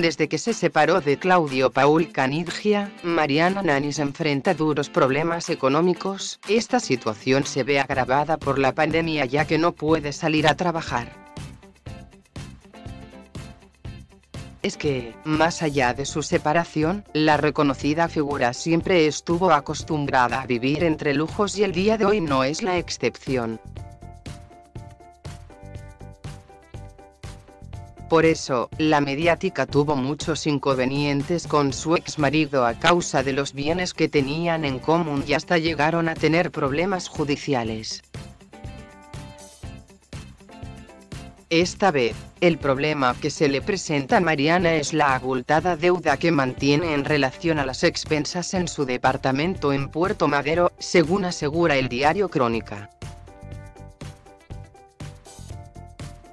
Desde que se separó de Claudio Paul Canigia, Mariana Nani se enfrenta a duros problemas económicos. Esta situación se ve agravada por la pandemia ya que no puede salir a trabajar. es que, más allá de su separación, la reconocida figura siempre estuvo acostumbrada a vivir entre lujos y el día de hoy no es la excepción. Por eso, la mediática tuvo muchos inconvenientes con su ex marido a causa de los bienes que tenían en común y hasta llegaron a tener problemas judiciales. Esta vez, el problema que se le presenta a Mariana es la abultada deuda que mantiene en relación a las expensas en su departamento en Puerto Madero, según asegura el diario Crónica.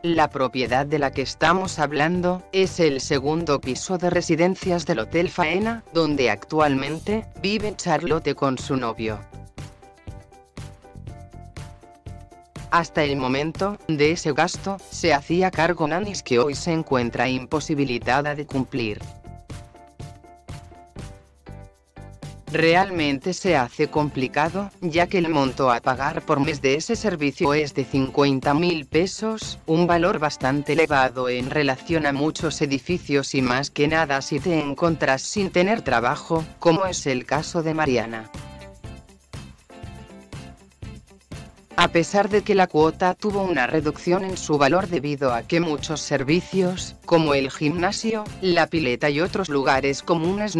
La propiedad de la que estamos hablando es el segundo piso de residencias del Hotel Faena, donde actualmente vive Charlotte con su novio. Hasta el momento de ese gasto, se hacía cargo Nanis que hoy se encuentra imposibilitada de cumplir. Realmente se hace complicado, ya que el monto a pagar por mes de ese servicio es de 50 mil pesos, un valor bastante elevado en relación a muchos edificios y más que nada si te encontras sin tener trabajo, como es el caso de Mariana. a pesar de que la cuota tuvo una reducción en su valor debido a que muchos servicios, como el gimnasio, la pileta y otros lugares comunes